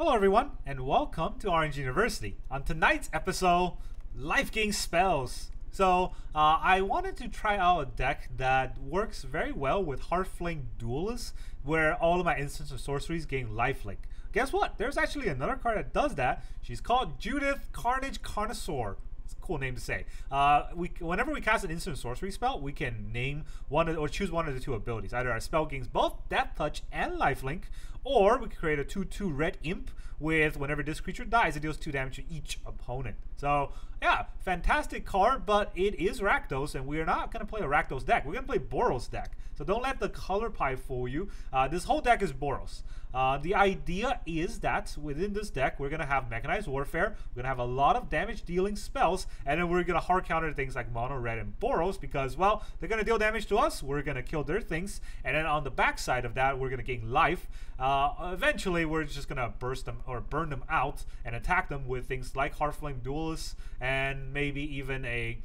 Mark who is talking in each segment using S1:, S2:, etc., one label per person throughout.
S1: Hello, everyone, and welcome to RNG University. On tonight's episode, Life Gain Spells. So, uh, I wanted to try out a deck that works very well with Heartflame Duelist, where all of my instants of sorceries gain lifelink. Guess what? There's actually another card that does that. She's called Judith Carnage Connoisseur It's a cool name to say. Uh, we whenever we cast an instant sorcery spell, we can name one of, or choose one of the two abilities. Either our spell gains both Death Touch and Lifelink, or we can create a 2-2 red imp with whenever this creature dies, it deals two damage to each opponent. So yeah, fantastic card, but it is Rakdos, and we are not going to play a Rakdos deck. We're going to play Boros deck. So don't let the color pie fool you. Uh, this whole deck is Boros. Uh, the idea is that within this deck, we're going to have Mechanized Warfare, we're going to have a lot of damage dealing spells, and then we're going to hard counter things like Mono Red and Boros because, well, they're going to deal damage to us, we're going to kill their things, and then on the backside of that, we're going to gain life. Uh, Uh, eventually, we're just to burst them or burn them out and attack them with things like Heartflame Duelists and maybe even a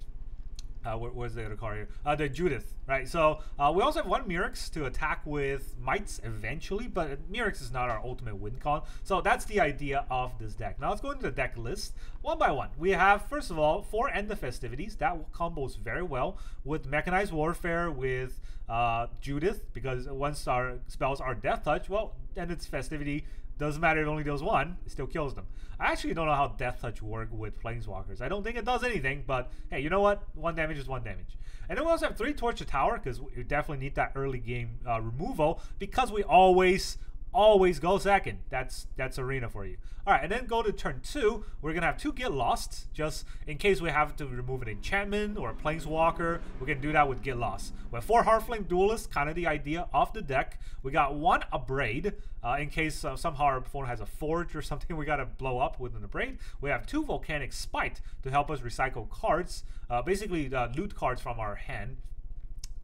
S1: uh, where, where's the other card here? Uh, the Judith, right? So uh, we also have one Mirrex to attack with Mites eventually, but Mirrex is not our ultimate win con. So that's the idea of this deck. Now let's go into the deck list one by one. We have, first of all, four End the Festivities. That combos very well with Mechanized Warfare, with uh, Judith, because once our spells are Death Touch, well, then it's Festivity doesn't matter if it only deals one, it still kills them. I actually don't know how Death Touch work with Planeswalkers. I don't think it does anything, but hey, you know what? One damage is one damage. And then we also have three Torch the Tower, because we definitely need that early game uh, removal, because we always, always go second. That's that's arena for you. All right, and then go to turn two. We're gonna have two get lost, just in case we have to remove an enchantment or a planeswalker. We can do that with get lost. We have four Heartflame duelists, kind of the idea of the deck. We got one abrade, uh, in case uh, somehow our opponent has a forge or something we gotta blow up with an abrade. We have two volcanic spite to help us recycle cards, uh, basically uh, loot cards from our hand.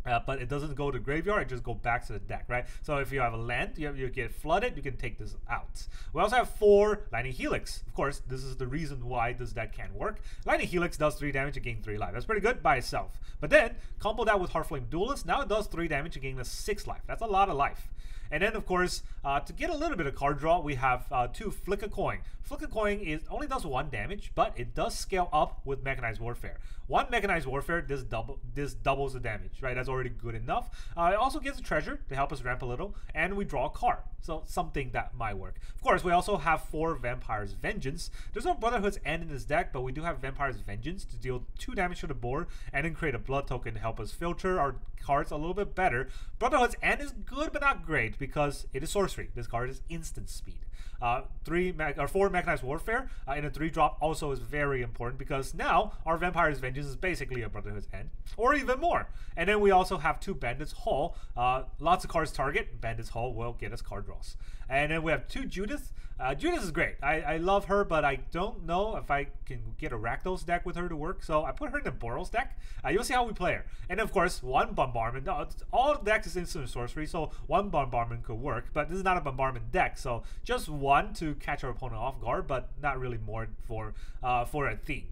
S1: Uh, but it doesn't go to graveyard, it just go back to the deck, right? So if you have a land, you, have, you get flooded, you can take this out. We also have four Lightning Helix. Of course, this is the reason why this deck can work. Lightning Helix does 3 damage and gain 3 life. That's pretty good by itself. But then, combo that with Heartflame Duelist, now it does 3 damage and gain a 6 life. That's a lot of life. And then, of course, uh, to get a little bit of card draw, we have uh, two Flick a Coin. Flick a Coin is only does one damage, but it does scale up with Mechanized Warfare. One Mechanized Warfare, this double this doubles the damage, right? That's already good enough. Uh, it also gives a treasure to help us ramp a little, and we draw a card. So something that might work. Of course, we also have four Vampire's Vengeance. There's no Brotherhood's End in this deck, but we do have Vampire's Vengeance to deal two damage to the board, and then create a blood token to help us filter our cards a little bit better. Brotherhood's End is good, but not great because it is sorcery. This card is instant speed. Uh, three or four mechanized warfare uh, in a three drop also is very important because now our vampire's vengeance is basically a brotherhood's end or even more. And then we also have two bandits haul. Uh, lots of cards target. Bandits haul will get us card draws. And then we have two Judith. Uh, Judith is great. I, I love her, but I don't know if I can get a Rakdos deck with her to work. So I put her in the Boros deck. Uh, you'll see how we play her. And of course, one bombardment. All decks is instant sorcery, so one bombardment could work. But this is not a bombardment deck, so just one to catch our opponent off guard, but not really more for uh, for a theme.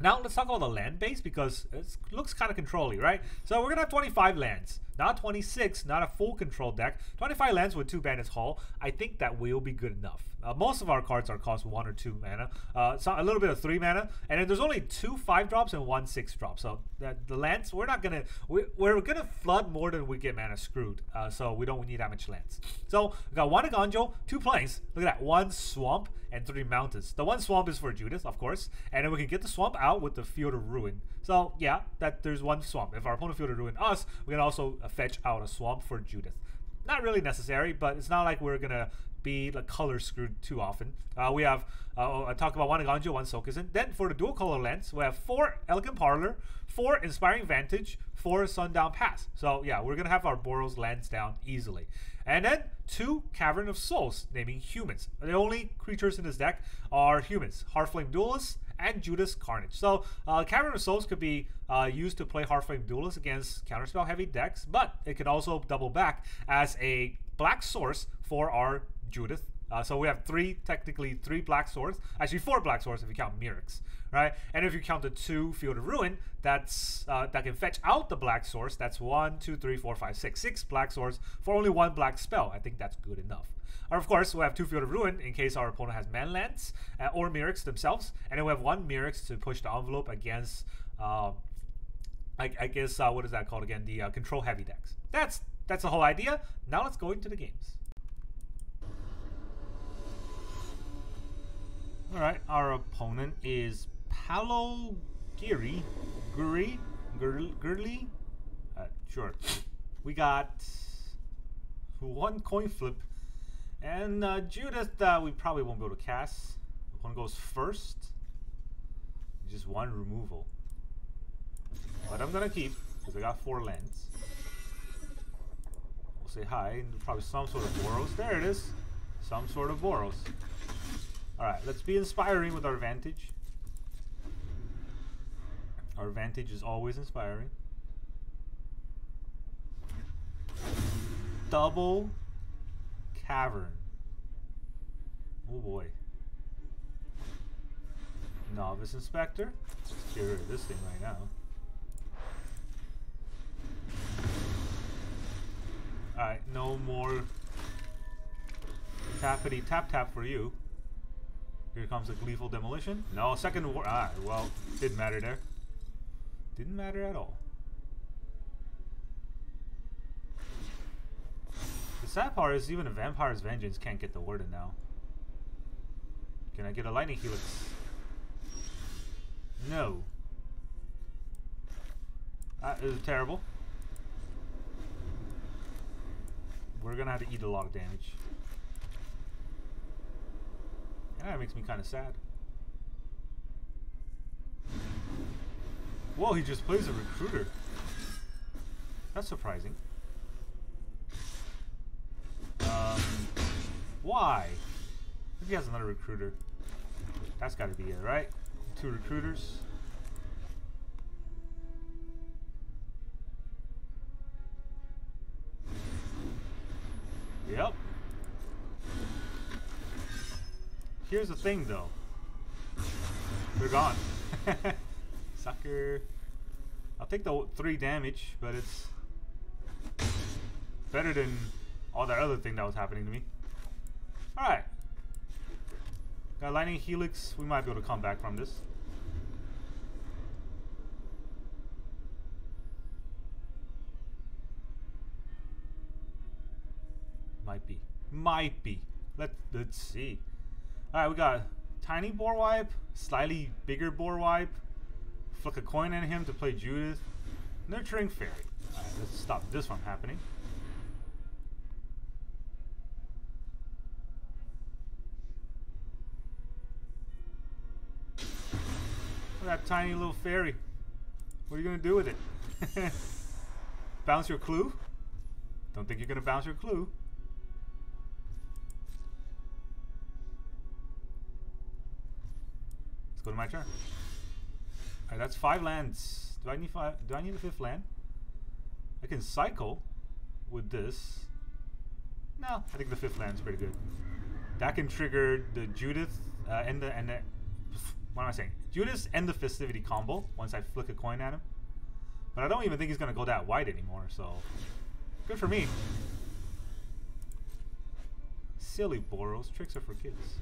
S1: Now let's talk about the land base because it looks kind of controlly, right? So we're gonna have 25 lands, not 26, not a full control deck. 25 lands with two bandits haul. I think that will be good enough. Uh, most of our cards are cost one or two mana, uh, so a little bit of three mana, and then there's only two five drops and one six drop. So that the lands we're not gonna we, we're gonna flood more than we get mana screwed. Uh, so we don't need that much lands. So we got one Eiganjo, two plains. Look at that, one swamp and three mountains. The one swamp is for Judith, of course, and then we can get the swamp out with the Field of Ruin. So yeah, that there's one swamp. If our opponent Field of Ruin us, we can also fetch out a swamp for Judith not really necessary, but it's not like we're gonna be like color screwed too often. Uh, we have uh, I talked about one Eiganjo, one Sokenzan. Then for the dual color lens, we have four Elegant Parlor, four Inspiring Vantage, four Sundown Pass. So yeah, we're gonna have our Boros lands down easily. And then two Cavern of Souls, naming humans. The only creatures in this deck are humans, Heartflame Duelists and Judith Carnage. So uh, Cavern of Souls could be uh, used to play Heartflame Duelists against counterspell heavy decks, but it could also double back as a black source for our Judith Uh, so we have three, technically three black swords. Actually, four black swords if you count Mirrex, right? And if you count the two Field of Ruin, that's uh, that can fetch out the black swords. That's one, two, three, four, five, six, six black swords for only one black spell. I think that's good enough. Or of course, we have two Field of Ruin in case our opponent has Manlands uh, or Mirrex themselves, and then we have one Mirrex to push the envelope against. Uh, I, I, guess uh, what is that called again? The uh, control heavy decks. That's that's the whole idea. Now let's go into the games. Alright, our opponent is Palo Giri. Guri? Gurley? Uh, sure. We got one coin flip. And uh, Judith, uh, we probably won't be able to cast. One goes first. Just one removal. But I'm gonna keep, because I got four lands. We'll say hi, and probably some sort of Boros. There it is. Some sort of Boros. Alright, let's be inspiring with our Vantage. Our Vantage is always inspiring. Double Cavern. Oh boy. Novice Inspector. Let's get rid of this thing right now. Alright, no more tappity tap tap for you. Here comes a gleeful demolition. No, second war. Ah, well, didn't matter there. Didn't matter at all. The sad part is even a Vampire's Vengeance can't get the word in now. Can I get a Lightning Helix? No. That is terrible. We're gonna have to eat a lot of damage. That makes me kind of sad. Whoa, he just plays a recruiter. That's surprising. Um, why? If he has another recruiter. That's gotta be it, right? Two recruiters. Here's the thing, though. They're gone. Sucker. I'll take the three damage, but it's better than all that other thing that was happening to me. Alright. Got Lightning Helix. We might be able to come back from this. Might be. Might be. Let, let's see. Alright, we got tiny board wipe, slightly bigger board wipe, flick a coin at him to play Judith, nurturing fairy. Alright, let's stop this from happening. that tiny little fairy. What are you gonna do with it? bounce your clue? Don't think you're gonna bounce your clue. Let's go to my turn. Alright, that's five lands. Do I need five? Do I need a fifth land? I can cycle with this. No, I think the fifth land's pretty good. That can trigger the Judith uh, and the and the. What am I saying? Judith and the festivity combo once I flick a coin at him. But I don't even think he's gonna go that wide anymore. So good for me. Silly Boros. Tricks are for kids.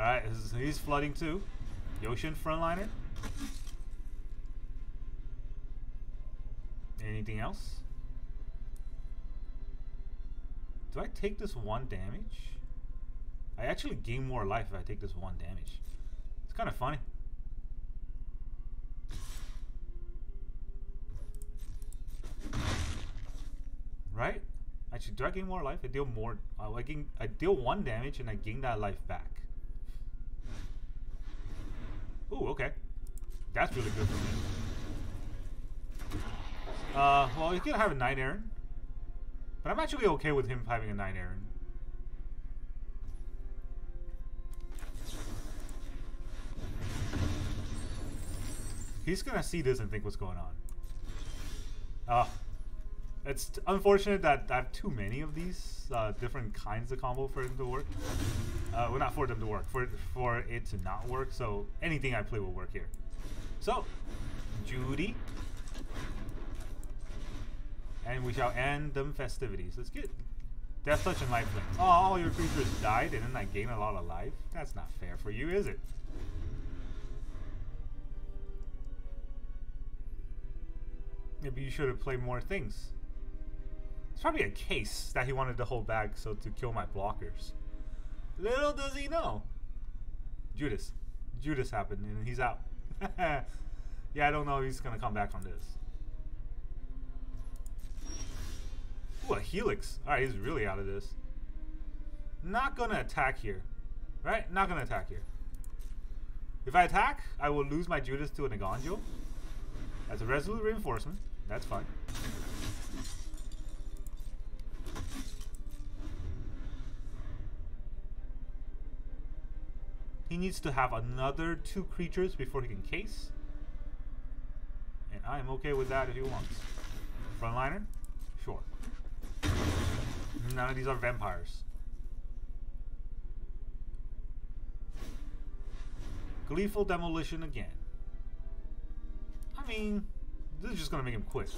S1: Alright, he's flooding too. Yoshin frontliner. Anything else? Do I take this one damage? I actually gain more life if I take this one damage. It's kind of funny. Right? Actually, do I gain more life? I deal more. I gain. I deal one damage and I gain that life back. Ooh, okay. That's really good for me. Uh, well, he's gonna have a Knight Errant. But I'm actually okay with him having a Knight Errant. He's gonna see this and think what's going on. Uh, it's unfortunate that I have too many of these uh, different kinds of combo for them to work. Uh, well, not for them to work, for for it to not work. So anything I play will work here. So, Judy, and we shall end them festivities. Let's get Death Touch and Lifelink. Oh, all your creatures died, and then I gain a lot of life. That's not fair for you, is it? Maybe you should have played more things. It's probably a case that he wanted to hold back so to kill my blockers. Little does he know. Judith. Judith happened and he's out. yeah, I don't know if he's gonna come back from this. Ooh, a Helix. Alright, he's really out of this. Not gonna attack here. Right? Not gonna attack here. If I attack, I will lose my Judith to a Eiganjo. That's a Resolute Reinforcement. That's fine. He needs to have another two creatures before he can case. And I am okay with that if he wants. Frontliner? Sure. None of these are vampires. Gleeful Demolition again. I mean, this is just gonna make him quit.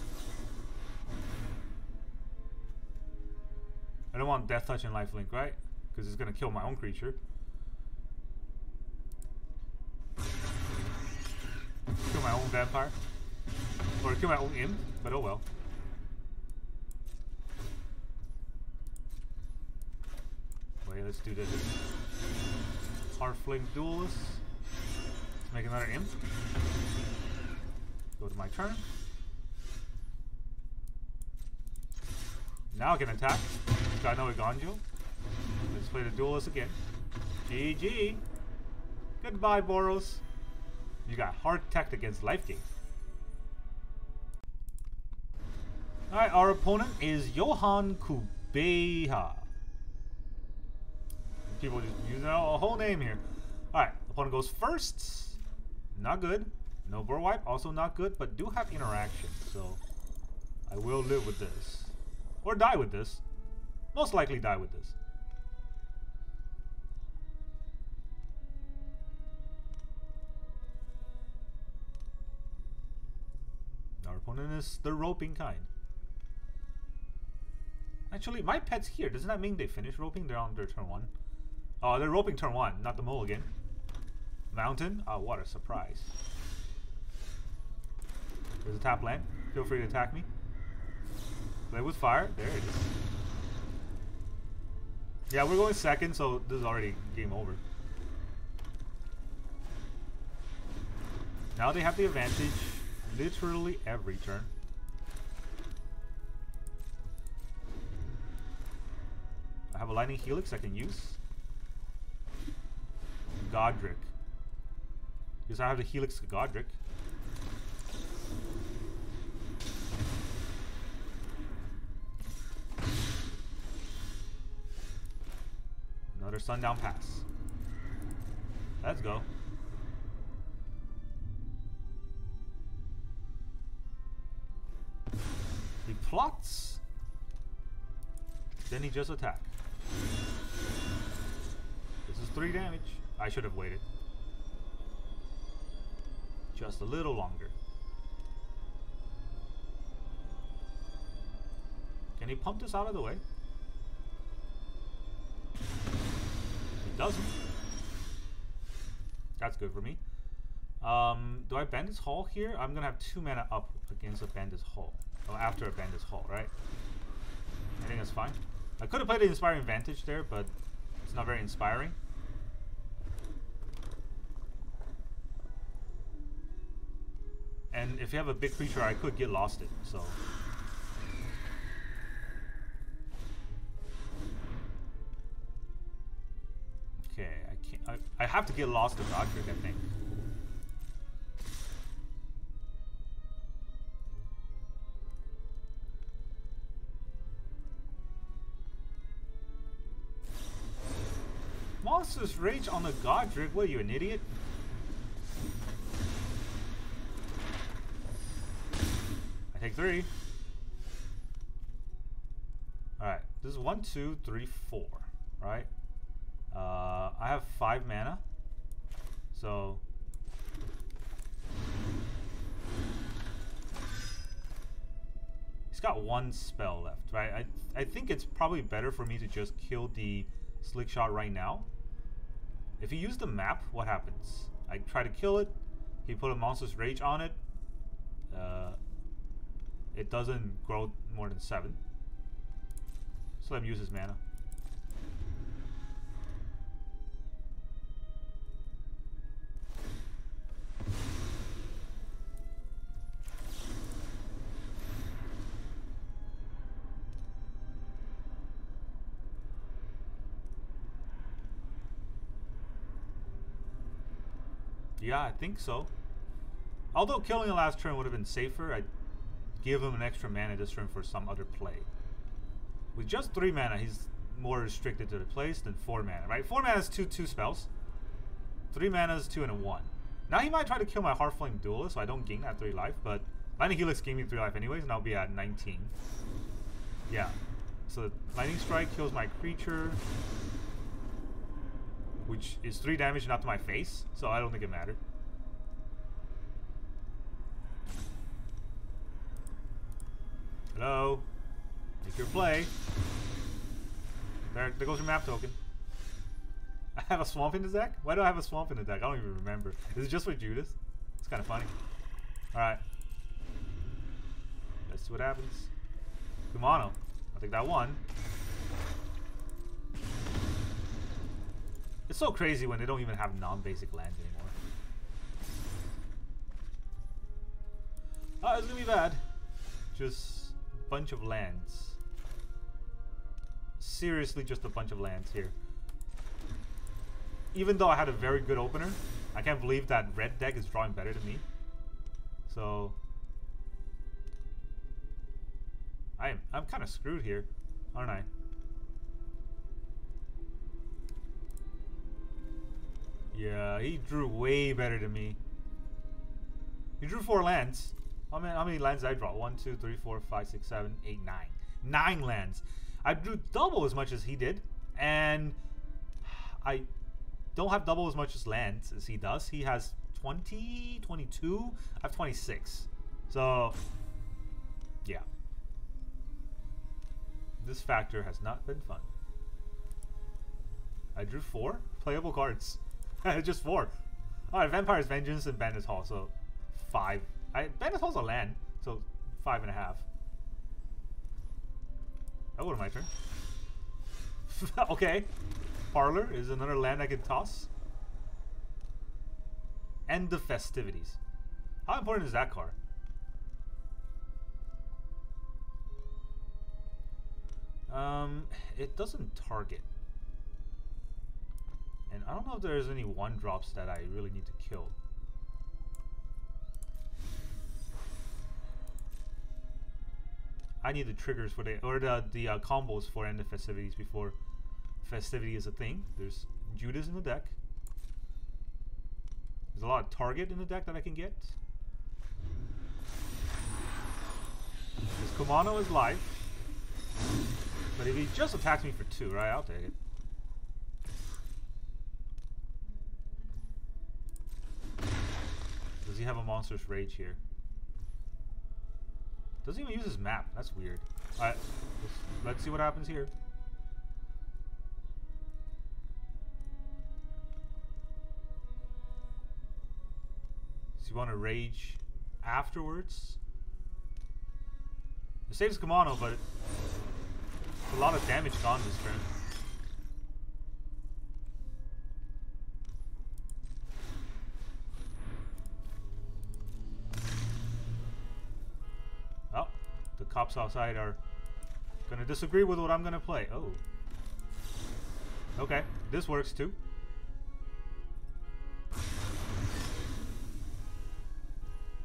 S1: I don't want Death Touch and Lifelink, right? Because it's gonna kill my own creature. My own vampire. Or kill my own imp, but oh well. Wait, let's do this. Heartflame Duelist. Let's make another imp. Go to my turn. Now I can attack. Got no Eiganjo. Let's play the Duelist again. GG. Goodbye, Boros. You got hard tech against Life Gain. Alright, our opponent is Johan Kubeha. People just using a whole name here. Alright, opponent goes first. Not good. No board wipe, also not good, but do have interaction, so I will live with this. Or die with this. Most likely die with this. Opponent is the roping kind. Actually, my pet's here. Doesn't that mean they finish roping? They're on their turn one. Oh, they're roping turn one, not the mulligan. Mountain? Oh, what a surprise. There's a tap land. Feel free to attack me. Play with fire. There it is. Yeah, we're going second, so this is already game over. Now they have the advantage literally every turn. I have a lightning helix I can use. Godric. Because I have the helix Godric. Another sundown pass. Let's go. He plots. Then he just attack. This is three damage. I should have waited. Just a little longer. Can he pump this out of the way? He doesn't. That's good for me. Um, do I Bandit's Haul here? I'm gonna have two mana up against a Bandit's Haul. Oh, after a Bandit's Haul, right? I think that's fine. I could have played an Inspiring Vantage there, but it's not very inspiring. And if you have a big creature, I could get lost it, so... Okay, I can't... I, I have to get lost to Godric, I think. Monstrous Rage on the Godric? What are you, an idiot? I take three. Alright, This is one, two, three, four, right? Uh, I have five mana. So he's got one spell left, right? I I think it's probably better for me to just kill the slick shot right now. If he used the map, what happens? I try to kill it. He put a monstrous rage on it. Uh, it doesn't grow more than seven. So let him use his mana. Yeah, I think so. Although killing the last turn would have been safer, I'd give him an extra mana this turn for some other play. With just 3 mana, he's more restricted to the place than 4 mana, right? 4 mana is 2 2 spells. 3 mana is 2 and a 1. Now he might try to kill my Heartflame Duelist, so I don't gain that 3 life, but Lightning Helix gave me 3 life anyways, and I'll be at 19. Yeah. So Lightning Strike kills my creature, which is 3 damage not to my face, so I don't think it mattered. Hello? Make your play. There, there goes your map token. I have a swamp in the deck? Why do I have a swamp in the deck? I don't even remember. Is it just for Judith? It's kind of funny. Alright. Let's see what happens. Kumano. I think that one. It's so crazy when they don't even have non-basic lands anymore. Oh, it's gonna be bad. Just a bunch of lands. Seriously, just a bunch of lands here. Even though I had a very good opener, I can't believe that red deck is drawing better than me. So I'm I'm kind of screwed here, aren't I? Yeah, he drew way better than me. He drew four lands. How many, how many lands did I draw? One, two, three, four, five, six, seven, eight, nine. Nine lands. I drew double as much as he did. And I don't have double as much as lands as he does. He has 20, 22. I have 26. So, yeah. This factor has not been fun. I drew four playable cards. Just four. Alright, Vampire's Vengeance and Bandit's Haul, so five. I, Bandit's Haul's a land, so five and a half. That was my turn. okay. Parlor is another land I can toss. End the festivities. How important is that card? Um, it doesn't target. And I don't know if there's any one drops that I really need to kill. I need the triggers for the or the the uh, combos for end of festivities before festivity is a thing. There's Judith in the deck. There's a lot of target in the deck that I can get. This Kumano is live. But if he just attacks me for two, right, I'll take it. Does he have a monstrous rage here? Doesn't even use his map. That's weird. Alright, let's, let's see what happens here. Does he want to rage afterwards? It saves Kumano, but a lot of damage gone this turn. Outside are gonna disagree with what I'm gonna play. Oh. Okay, this works too.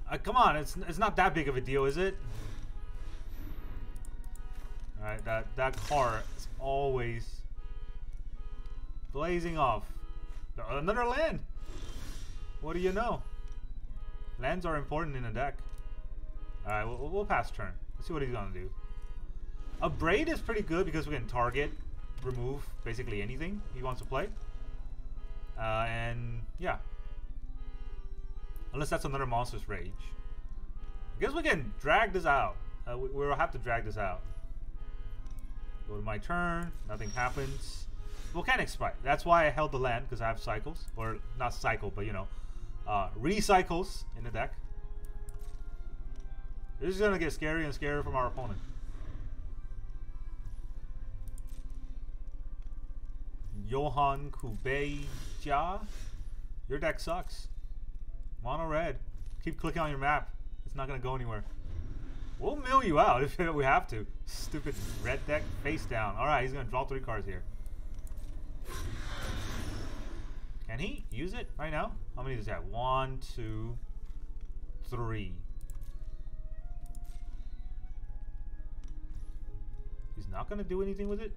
S1: Uh, come on, it's it's not that big of a deal, is it? Alright, that, that car is always blazing off. Another land! What do you know? Lands are important in a deck. Alright, we'll, we'll pass turn. Let's see what he's gonna do. Abrade is pretty good because we can target, remove basically anything he wants to play. Uh, and yeah. Unless that's another monstrous Rage. I guess we can drag this out. Uh, we, will have to drag this out. Go to my turn. Nothing happens. Volcanic Spite. That's why I held the land, because I have cycles. Or, not cycle, but you know, uh, recycles in the deck. This is going to get scary and scarier from our opponent. Johan Kubeja. Your deck sucks. Mono red. Keep clicking on your map. It's not going to go anywhere. We'll mill you out if we have to. Stupid red deck face down. Alright, he's going to draw three cards here. Can he use it right now? How many does he have? One, two, three. He's not going to do anything with it?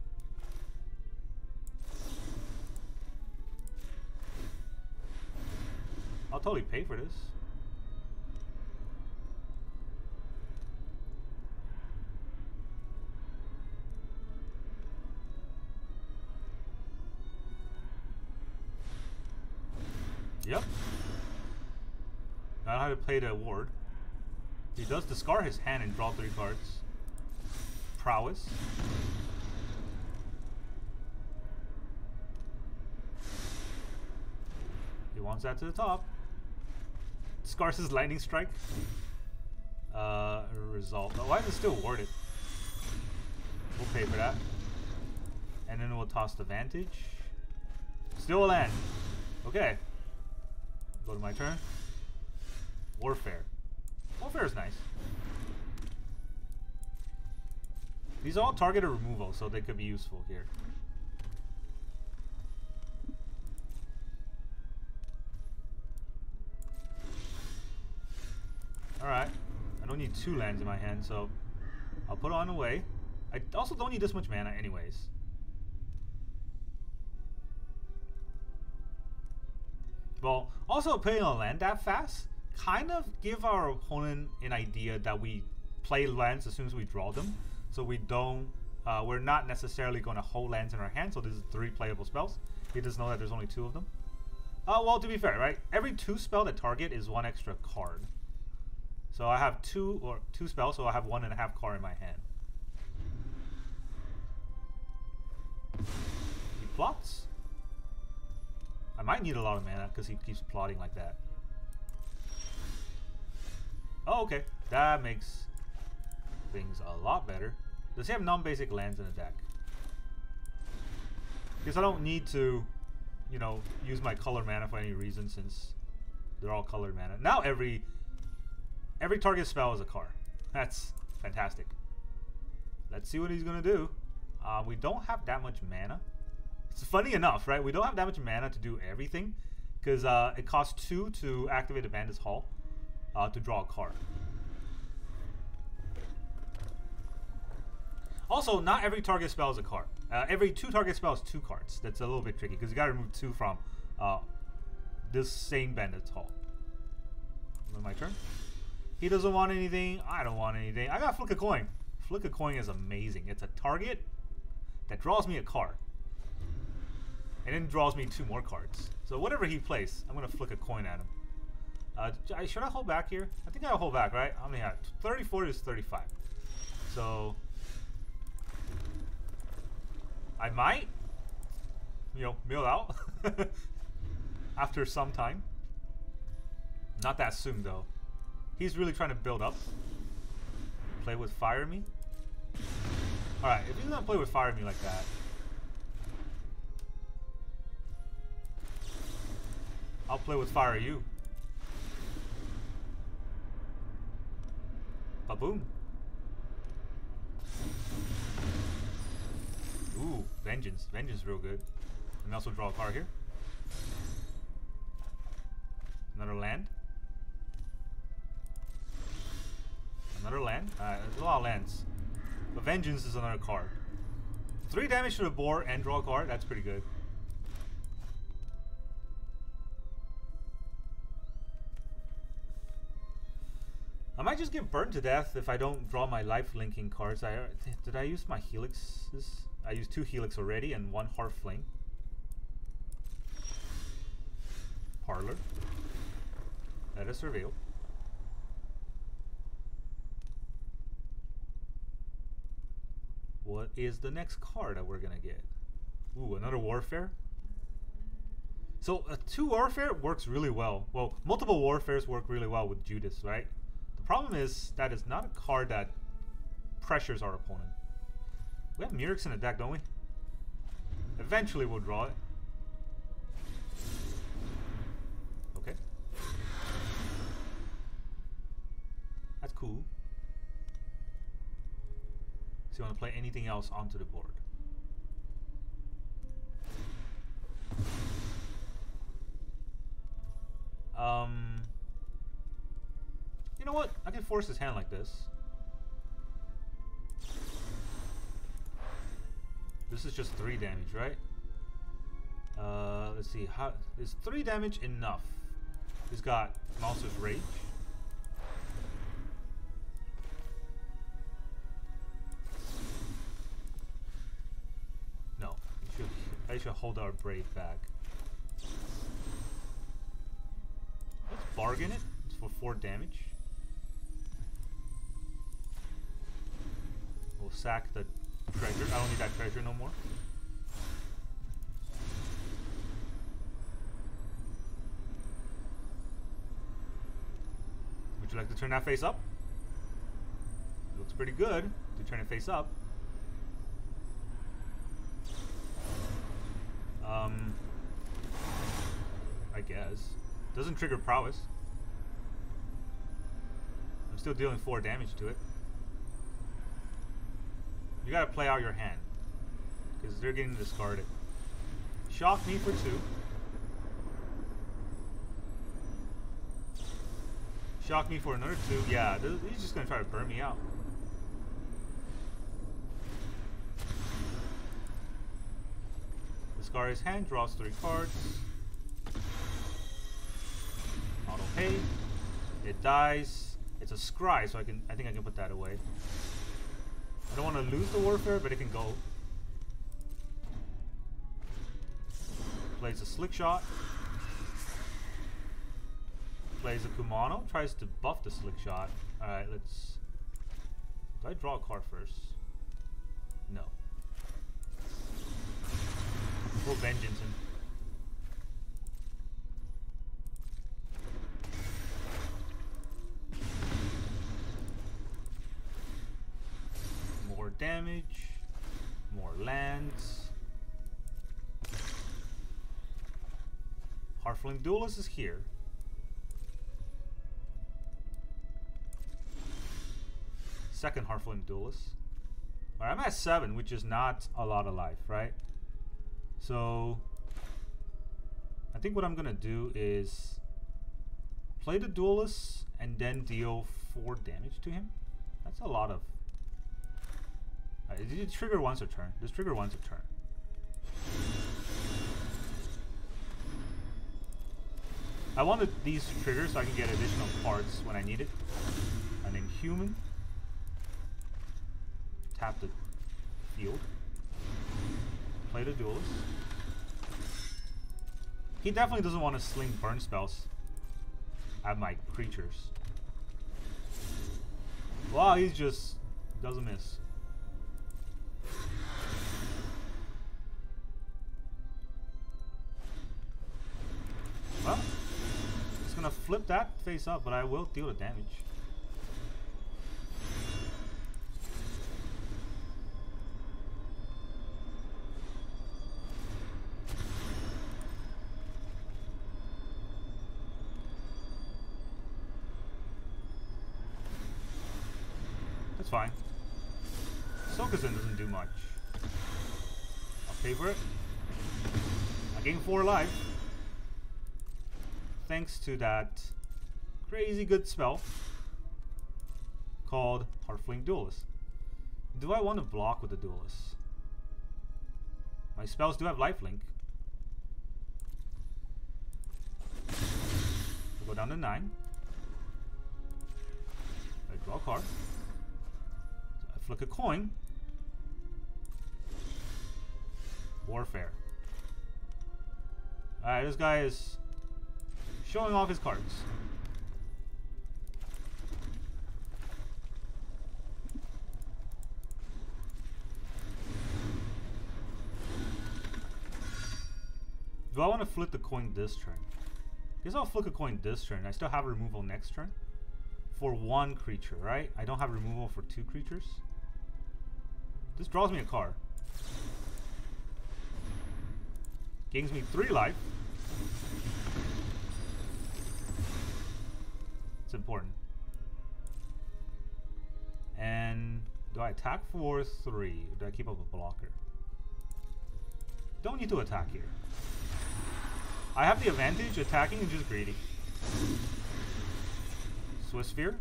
S1: I'll totally pay for this. Yep. I know how to play the ward. He does discard his hand and draw three cards. Prowess. He wants that to the top. His lightning strike. Uh, result. Oh, why is it still warded? We'll pay for that. And then we'll toss the vantage. Still a land. Okay. Go to my turn. Warfare. Warfare is nice. These are all targeted removal, so they could be useful here. Alright. I don't need two lands in my hand, so I'll put on away. I also don't need this much mana anyways. Well, also playing on land that fast kind of give our opponent an idea that we play lands as soon as we draw them. So we don't, uh, we're not necessarily going to hold lands in our hand. So this is three playable spells. He does know that there's only two of them. Uh, well, to be fair, right? Every two spell that target is one extra card. So I have two or two spells, so I have one and a half card in my hand. He plots. I might need a lot of mana because he keeps plotting like that. Oh, okay. That makes things a lot better. Does he have non-basic lands in the deck? Because I don't need to, you know, use my color mana for any reason since they're all colored mana. Now every every target spell is a card. That's fantastic. Let's see what he's gonna do. Uh, we don't have that much mana. It's funny enough, right? We don't have that much mana to do everything because uh, it costs two to activate the Bandit's Haul uh, to draw a card. Also, not every target spell is a card. Uh, every two target spells two cards. That's a little bit tricky because you gotta remove two from uh, this same Bandit's Haul. my turn. He doesn't want anything. I don't want anything. I got Flick a Coin. Flick a Coin is amazing. It's a target that draws me a card. And then draws me two more cards. So whatever he plays, I'm going to flick a coin at him. Uh, should I hold back here? I think I'll hold back, right? How many have? 34 is 35. So I might, you know, mill out after some time. Not that soon, though. He's really trying to build up. Play with Fire Me. Alright, if he's gonna play with Fire Me like that, I'll play with Fire You. Baboom. Vengeance. Vengeance is real good. And also draw a card here. Another land. Another land. Uh, a lot of lands. But Vengeance is another card. Three damage to the board and draw a card. That's pretty good. I might just get burned to death if I don't draw my life linking cards. I did I use my helixes? I used two helix already and one Heartflame. Parlor. Let us reveal. What is the next card that we're gonna get? Ooh, another Warfare? So uh, two Warfare works really well. Well, multiple Warfares work really well with Judith, right? The problem is that it's not a card that pressures our opponent. We have Mirrex in the deck, don't we? Eventually we'll draw it. Okay. That's cool. So you want to play anything else onto the board. Um, you know what? I can force his hand like this. This is just three damage, right? Uh, let's see. How is three damage enough? He's got Monstrous Rage. No, should, I should hold our Brave back. Let's bargain it for four damage. We'll sack the treasure. I don't need that treasure no more. Would you like to turn that face up? It looks pretty good to turn it face up. Um, I guess. Doesn't trigger prowess. I'm still dealing 4 damage to it. You gotta play out your hand. Because they're getting discarded. Shock me for 2. Shock me for another 2. Yeah, he's just gonna try to burn me out. Discard his hand, draws 3 cards. Auto pay. It dies. It's a scry, so I can I think I can put that away. I don't want to lose the warfare, but it can go. Plays a slick shot. Plays a Kumano. Tries to buff the slick shot. Alright, let's... Do I draw a card first? No. Full Vengeance More damage. More lands. Heartflame Duelist is here. Second Heartflame Duelist. I'm at 7, which is not a lot of life, right? So, I think what I'm going to do is play the Duelist and then deal 4 damage to him. That's a lot of uh, trigger once a turn? Just trigger once a turn. I wanted these to trigger so I can get additional parts when I need it. And then human. Tap the field. Play the duelist. He definitely doesn't want to sling burn spells at my creatures. Wow, he just doesn't miss. Gonna flip that face up, but I will deal the damage. That's fine. Sokenzan doesn't do much. I'll pay for it. I gain 4 life thanks to that crazy good spell called Heartflame Duelist. Do I want to block with the Duelist? My spells do have lifelink. I'll go down to 9. I draw a card. I flick a coin. Warfare. Alright, this guy is showing off his cards. Do I want to flip the coin this turn? Guess I'll flip a coin this turn. I still have removal next turn. For one creature, right? I don't have removal for two creatures. This draws me a card. Gains me three life. It's important. And do I attack for three? Or do I keep up a blocker? Don't need to attack here. I have the advantage attacking and just greedy. Swiftspear?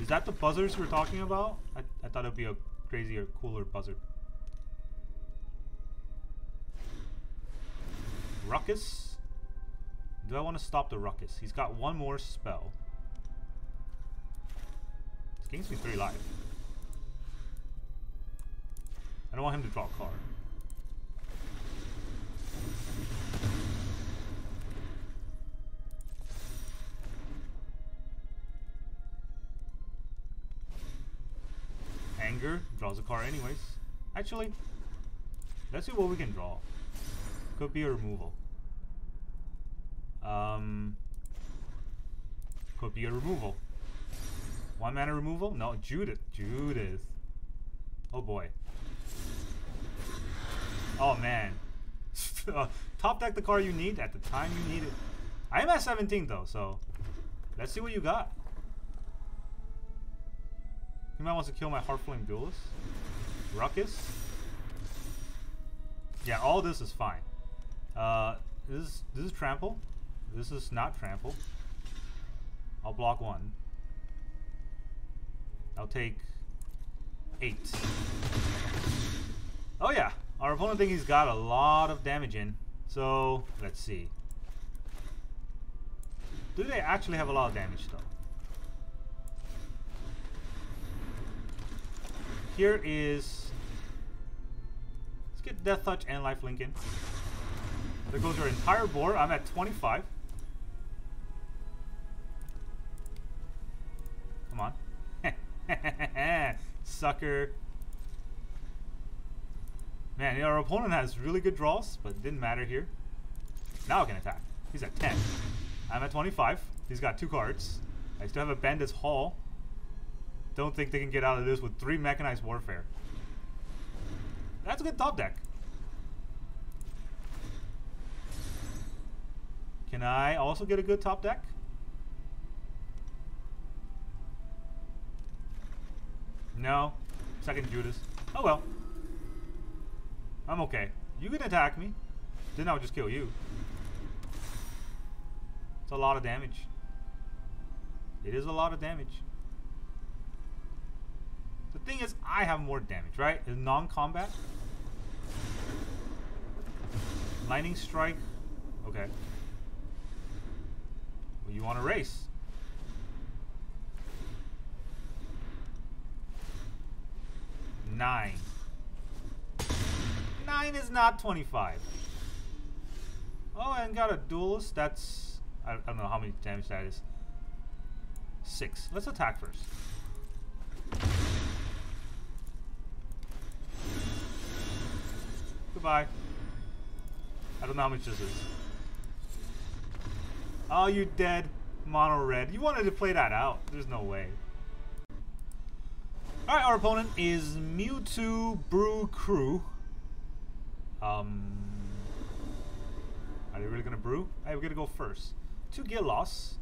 S1: Is that the buzzers we're talking about? I, I thought it would be a crazier, cooler buzzer. Ruckus? Do I want to stop the Ruckus? He's got one more spell. Gains me three life. I don't want him to draw a card. Anger draws a card anyways. Actually, let's see what we can draw. Could be a removal. Um, could be a removal. One mana removal? No, Judith. Judith. Oh boy. Oh man. Top deck the card you need at the time you need it. I am at 17 though, so let's see what you got. He might want to kill my Heartflame Duelist. Ruckus. Yeah, all this is fine. Uh, this this is trample. This is not trample. I'll block one. I'll take eight. Oh yeah, our opponent thinks he's got a lot of damage in. So let's see. Do they actually have a lot of damage though? Here is... Let's get Death Touch and Life Link in. There goes our entire board. I'm at 25. Sucker. Man, our opponent has really good draws, but it didn't matter here. Now I can attack. He's at 10. I'm at 25. He's got two cards. I still have a Bandit's Haul. Don't think they can get out of this with three Mechanized Warfare. That's a good top deck. Can I also get a good top deck? No. Second Judas. Oh well. I'm okay. You can attack me. Then I'll just kill you. It's a lot of damage. It is a lot of damage. The thing is, I have more damage, right? It's non-combat. Lightning strike. Okay. Well, you want to race. Nine. Nine is not 25. Oh, and got a duelist. That's... I, I don't know how many damage that is. Six. Let's attack first. Goodbye. I don't know how much this is. Oh, you dead. Mono red. You wanted to play that out. There's no way. Alright, our opponent is Mewtwo Brew Crew. Um, are they really gonna brew? Hey, we're gonna go first. Two Get Lost.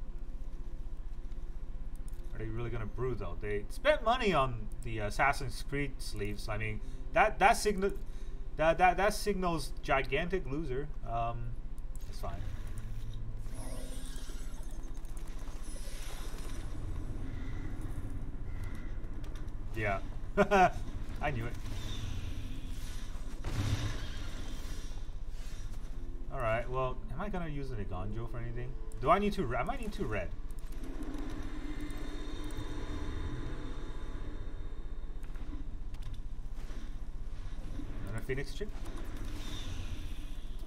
S1: Are they really gonna brew though? They spent money on the Assassin's Creed sleeves. I mean, that that signal that that that signals gigantic loser. Um, it's fine. Yeah. I knew it. Alright, well, am I gonna use an Eiganjo for anything? Do I need to I might need to red. Another Phoenix Chick?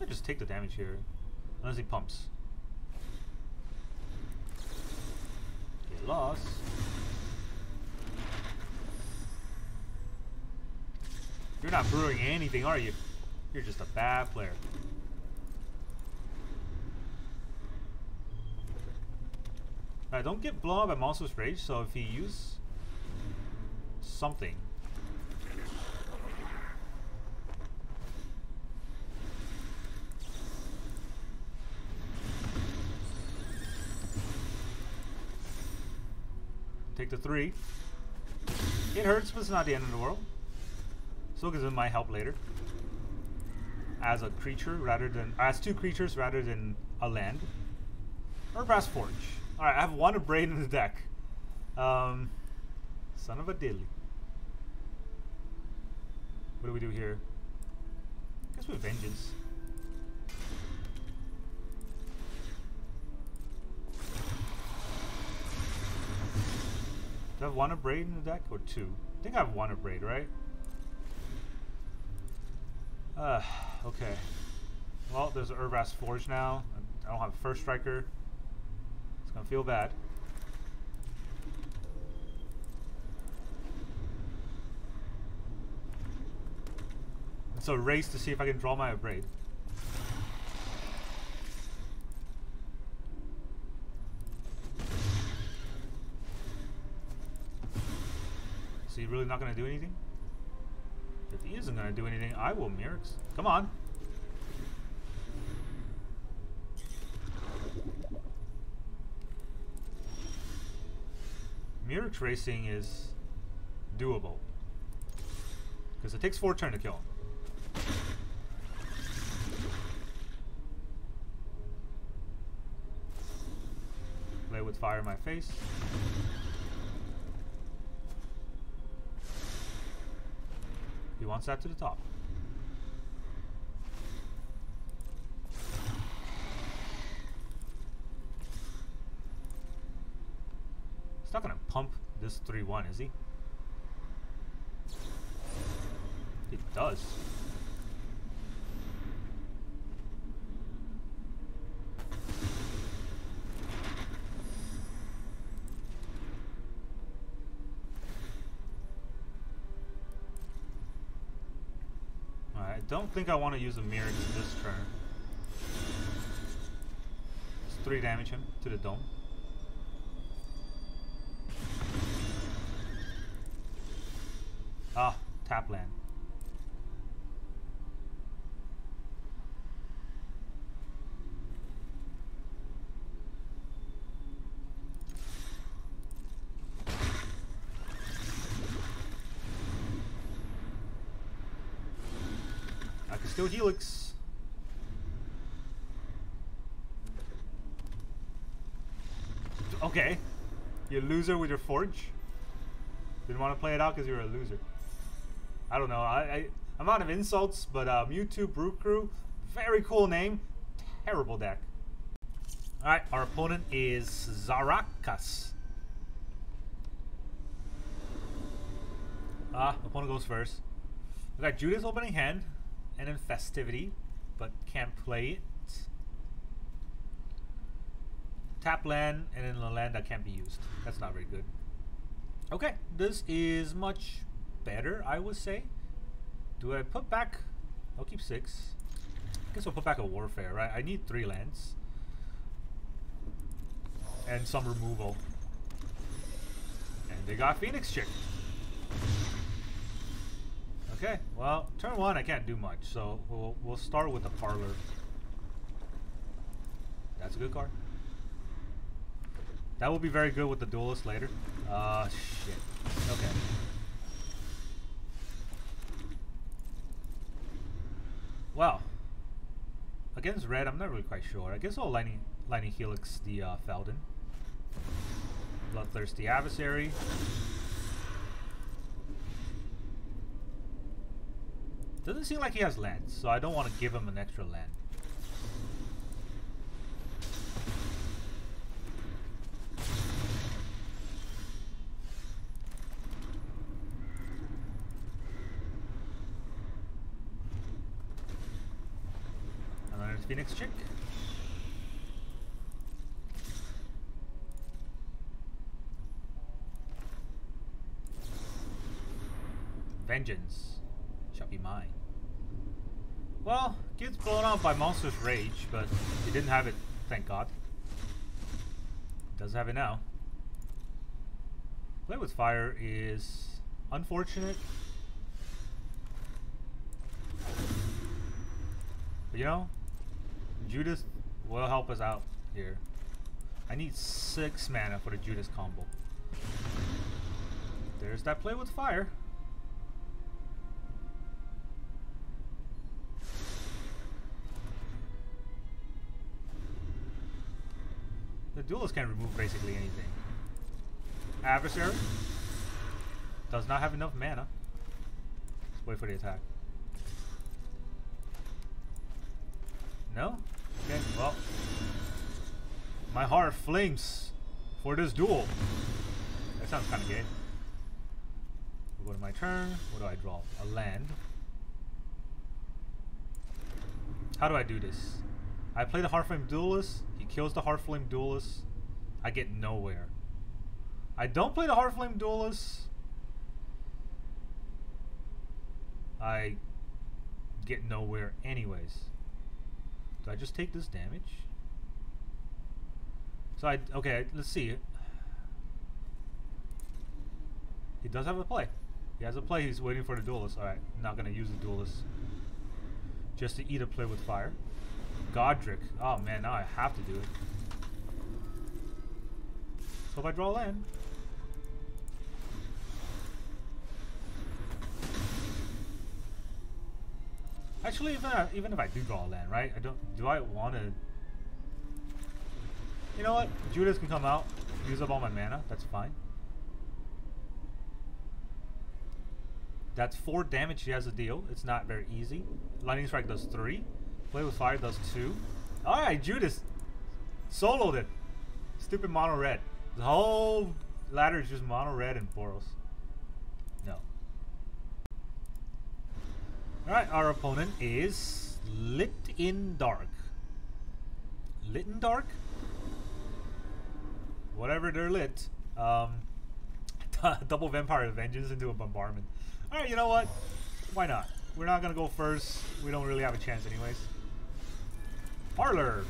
S1: I just take the damage here. Unless he pumps. Get lost. You're not brewing anything, are you? You're just a bad player. I don't get blown up by Monstrous Rage, so if he use something. Take the three. It hurts, but it's not the end of the world. Still gives him my help later. As a creature rather than as two creatures rather than a land. Urabrask Forge. Alright, I have one of Abrade in the deck. Um, son of a dilly. What do we do here? I guess have Vengeance. Do I have one Abrade in the deck or two? I think I have one Abrade, right? Uh, okay. Well, there's an Urabrask Forge now. I don't have a first striker. It's gonna feel bad. so race to see if I can draw my Abrade. Is he really not gonna do anything? If he isn't gonna do anything, I will Mirrex. Come on. Mirrex racing is doable. Because it takes four turns to kill him. Play with fire in my face. He wants that to the top. He's not gonna pump this 3-1, is he? He does. I don't think I want to use a mirror this turn. Just 3 damage him to the dome. Ah, tap land. Still Helix. Okay. You loser with your forge? Didn't want to play it out because you're a loser. I don't know. I, I I'm out of insults, but uh, Mewtwo Brew Crew, very cool name. Terrible deck. All right, our opponent is Zarakas. Ah, opponent goes first. We got Judas opening hand, and then Festivity, but can't play it. Tap land, and then a land that can't be used. That's not very good. Okay, this is much better, I would say. Do I put back... I'll keep six. I guess I'll put back a Warfare, right? I need three lands. And some removal. And they got Phoenix Chick. Okay, well, turn one I can't do much, so we'll, we'll start with the Parlor. That's a good card. That will be very good with the Duelist later. Uh, shit. Okay. Well, against red, I'm not really quite sure. I guess I'll Lightning, Lightning Helix the uh, Feldon. Bloodthirsty Adversary. Doesn't seem like he has lands, so I don't want to give him an extra land. Another Phoenix chick. Vengeance. Well, gets blown up by Monstrous Rage, but he didn't have it, thank god. Does have it now. Play with fire is unfortunate. But you know, Judas will help us out here. I need six mana for the Judas combo. There's that play with fire. Duelist can remove basically anything. Adversary does not have enough mana. Let's wait for the attack. No? Okay, well. My heart flames for this duel. That sounds kind of gay. We'll go to my turn. What do I draw? A land. How do I do this? I play the Heartflame Duelist. He kills the Heartflame Duelist. I get nowhere. I don't play the Heartflame Duelist. I get nowhere anyways. Do I just take this damage? So I, okay, let's see. He does have a play. He has a play, he's waiting for the duelist. Alright, not gonna use the duelist. Just to eat a play with fire. Godric. Oh man, now I have to do it. So if I draw land. Actually, even uh, even if I do draw land, right? I don't. Do I want to? You know what? Judas can come out, use up all my mana. That's fine. That's four damage he has to deal. It's not very easy. Lightning strike does three. Play with fire does two. All right, Judas soloed it. Stupid mono red. The whole ladder is just mono red and Boros. No. Alright, our opponent is Lit in Dark. Lit in Dark? Whatever they're lit. Um, double Vampire Vengeance into a Bombardment. Alright, you know what? Why not? We're not gonna go first. We don't really have a chance anyways. Parlor.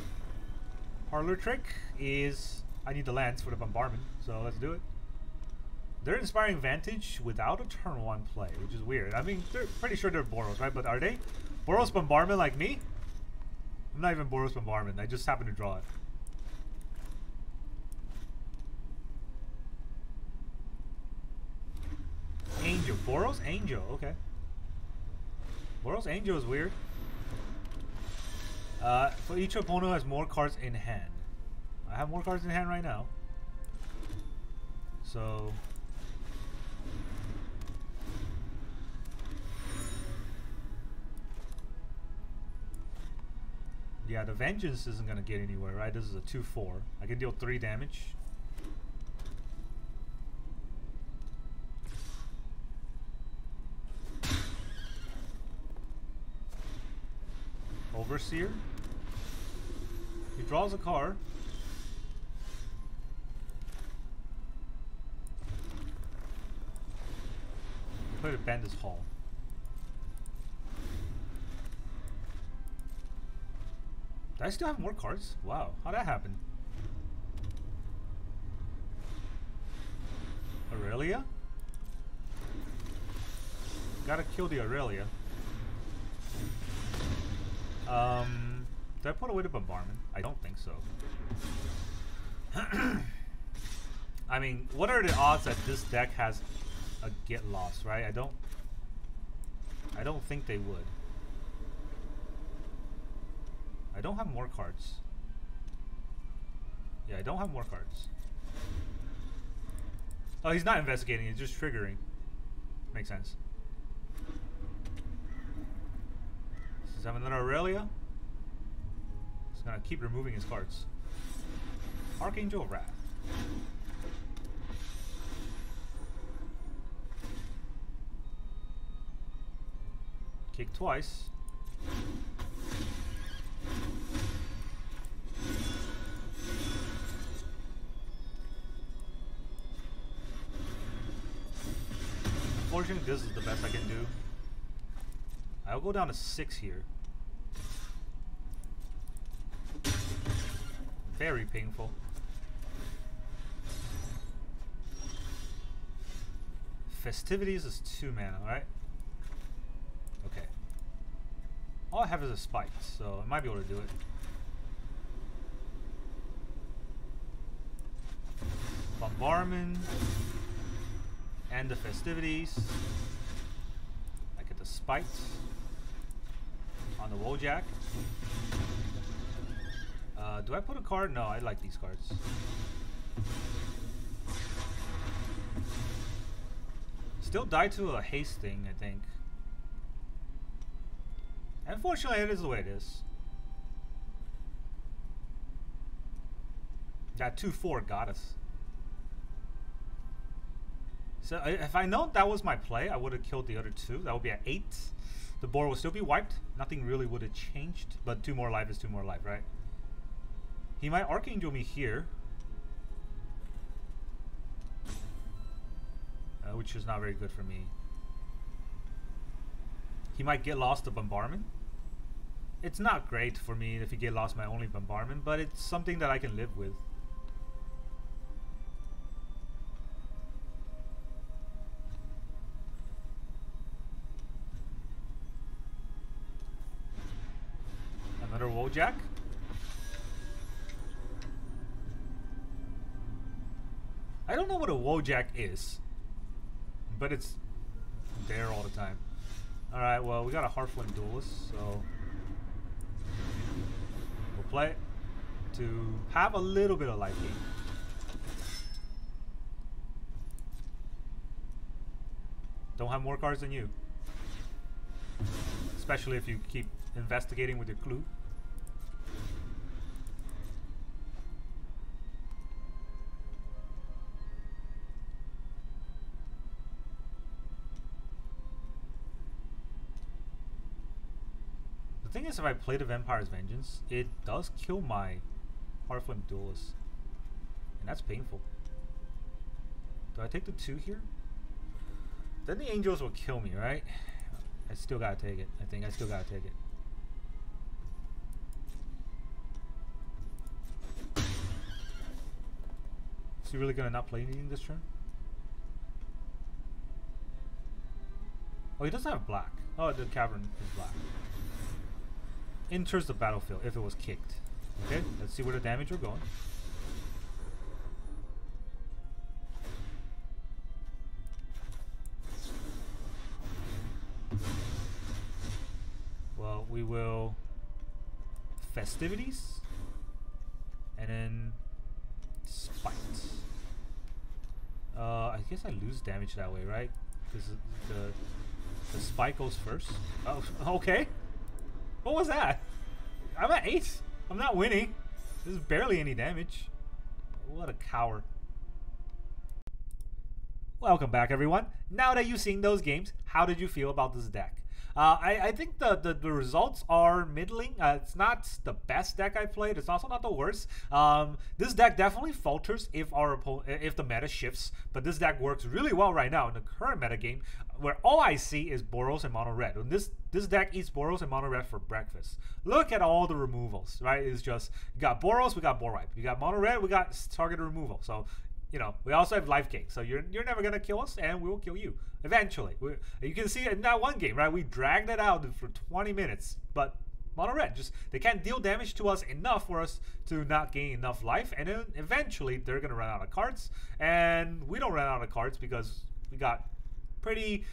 S1: Parlor trick is I need the lance for the bombardment, so let's do it. They're inspiring Vantage without a turn one play, which is weird. I mean, they're pretty sure they're Boros, right? But are they? Boros Bombardment like me? I'm not even Boros Bombardment. I just happen to draw it. Angel. Boros Angel. Okay. Boros Angel is weird. Uh, for each opponent has more cards in hand. I have more cards in hand right now. So Yeah, the Vengeance isn't going to get anywhere, right? This is a 2-4. I can deal 3 damage. Overseer. He draws a card. Play to Bandit's Haul. Do I still have more cards? Wow, how'd that happen? Aurelia? Gotta kill the Aurelia. Um, did I put away the bombardment? I don't think so. I mean, what are the odds that this deck has a get lost, right? I don't I don't think they would. I don't have more cards. Yeah, I don't have more cards. Oh, he's not investigating, he's just triggering. Makes sense. This is another Aurelia. He's gonna keep removing his cards. Archangel Wrath. Kick twice. Unfortunately, this is the best I can do. I'll go down to 6 here. Very painful. Festivities is 2 mana, right? Okay. All I have is a spite, so I might be able to do it. Bombardment and the festivities. I get the spikes on the Wojek. Uh, do I put a card? No, I like these cards. Still die to a haste thing, I think. Unfortunately, it is the way it is. That 2-4 got us. So if I know that was my play, I would have killed the other two. That would be an 8. The board would still be wiped. Nothing really would have changed. But 2 more life is 2 more life, right? He might Archangel me here. Uh, which is not very good for me. He might get lost to Bombardment. It's not great for me if he get lost my only Bombardment, but it's something that I can live with. Another Wojek. I don't know what a Wojek is, but it's there all the time. Alright, well, we got a Heartflame Duelist, so we'll play to have a little bit of life gain. Don't have more cards than you. Especially if you keep investigating with your clue. Is, if I play the Vampire's Vengeance, it does kill my Heartflame Duelist. And that's painful. Do I take the two here? Then the Angels will kill me, right? I still gotta take it. I think I still gotta take it. Is he really gonna not play anything this turn? Oh, he doesn't have black. Oh, the cavern is black enters the battlefield if it was kicked. Okay, let's see where the damage we're going. Well, we will festivities and then spite. Uh, I guess I lose damage that way, right? Because the the spite goes first. Oh, okay. What was that? I'm at 8. I'm not winning. This is barely any damage. What a coward. Welcome back, everyone. Now that you've seen those games, how did you feel about this deck? Uh, I, I, think the, the, the, results are middling. Uh, it's not the best deck I played. It's also not the worst. Um, this deck definitely falters if our if the meta shifts, but this deck works really well right now in the current meta game, where all I see is Boros and Mono Red. And this this deck eats Boros and Mono Red for breakfast. Look at all the removals, right? It's just you got Boros, we got board wipe. You got Mono Red, we got targeted removal. So you know, we also have life gain. So you're you're never gonna kill us, and we will kill you eventually. We, you can see in that one game, right? We dragged it out for 20 minutes, but mono red just they can't deal damage to us enough for us to not gain enough life, and then eventually they're gonna run out of cards, and we don't run out of cards because we got pretty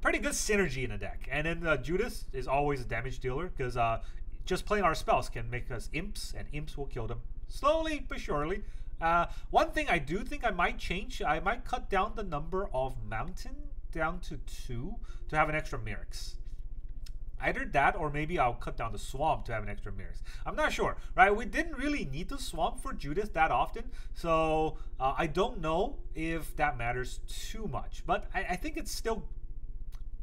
S1: pretty good synergy in the deck. And then uh, Judas is always a damage dealer because uh, just playing our spells can make us imps, and imps will kill them slowly but surely. Uh, one thing I do think I might change, I might cut down the number of mountain down to two to have an extra Mirrex. Either that or maybe I'll cut down the swamp to have an extra Mirrex. I'm not sure, right? We didn't really need the swamp for Judas that often, so uh, I don't know if that matters too much. But I, I think it's still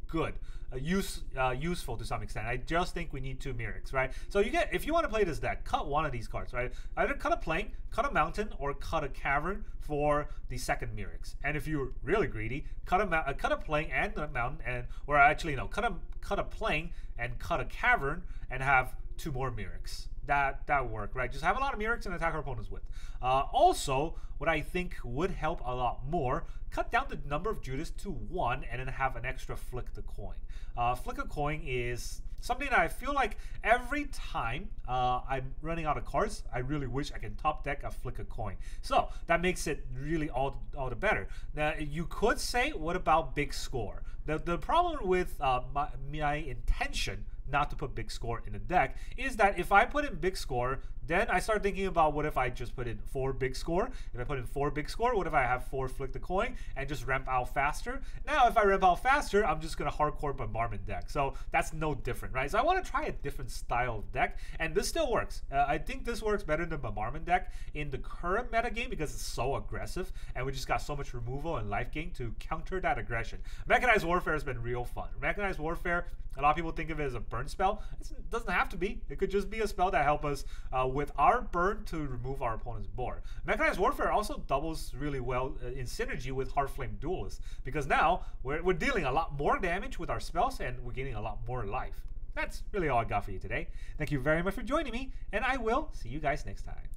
S1: good, uh, use uh, useful to some extent. I just think we need two Mirrex, right? So you get if you want to play this deck, cut one of these cards, right? Either cut a plain, cut a mountain, or cut a cavern for the second Mirrex. And if you're really greedy, cut a uh, cut a plain and a mountain, and or actually no, cut a cut a plain and cut a cavern and have two more Mirrex that that work, right? Just have a lot of Mirrex and attack our opponents with. Uh, also, what I think would help a lot more, cut down the number of Judas to one and then have an extra flick the coin. Uh, flick a coin is something that I feel like every time uh, I'm running out of cards, I really wish I can top deck a flick a coin. So that makes it really all, all the better. Now you could say, what about big score? The, the problem with uh, my, my intention not to put big score in the deck is that if I put in big score, then I start thinking about what if I just put in four big score? If I put in four big score, what if I have four flick the coin and just ramp out faster? Now, if I ramp out faster, I'm just gonna hardcore bombardment deck. So that's no different, right? So I want to try a different style of deck, and this still works. Uh, I think this works better than bombardment deck in the current meta game because it's so aggressive, and we just got so much removal and life gain to counter that aggression. Mechanized warfare has been real fun. Mechanized warfare, a lot of people think of it as a burn spell. It doesn't have to be. It could just be a spell that helps us uh, with our burn to remove our opponent's board. Mechanized Warfare also doubles really well uh, in synergy with Heartflame Duelist because now we're, we're dealing a lot more damage with our spells and we're gaining a lot more life. That's really all I got for you today. Thank you very much for joining me, and I will see you guys next time.